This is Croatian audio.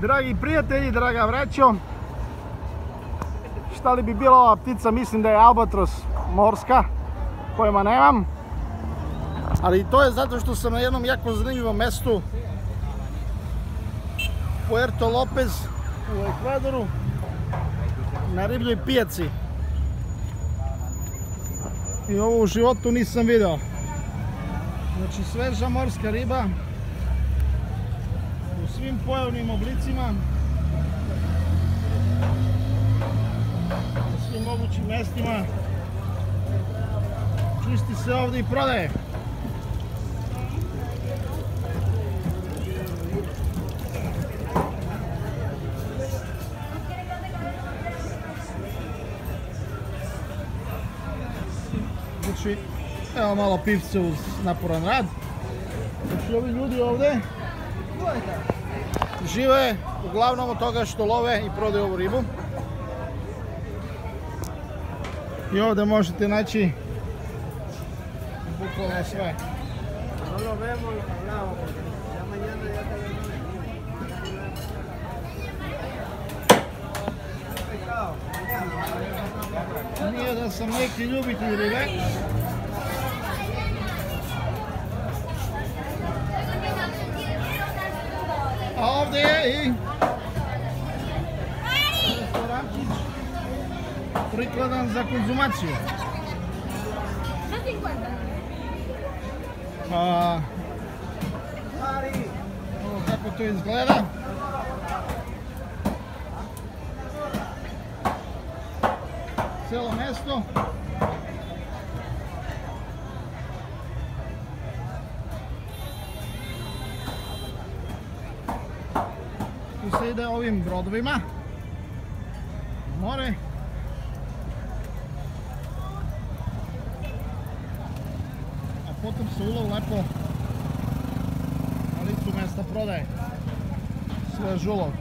Dragi prijatelji, draga vraćo, šta li bi bila ova ptica, mislim da je albatros morska, pojma nemam. Ali to je zato što sam na jednom jako zanimljivom mestu, Puerto Lopez u Ekvadoru, na ribljoj pijaci. I ovo u životu nisam video. Znači sveža morska riba u svim pojavnim oblicima na svim mogućim mjestima čisti se ovdje i prodaje. Znači, evo malo pivce uz naporan rad. Znači ovi ljudi ovdje žive uglavnom od toga što love i prodaju ovu ribu. I ovdje možete naći bukvalno sve. Nije da sam neki ljubitelj ribe. A ovdje je i restorančić prikladan za konzumaciju. No 50. Pa, ovo Tu se ide ovim brodovima. More. A potom se ulov lepo na licu mjesta prodaje. Sve žulov.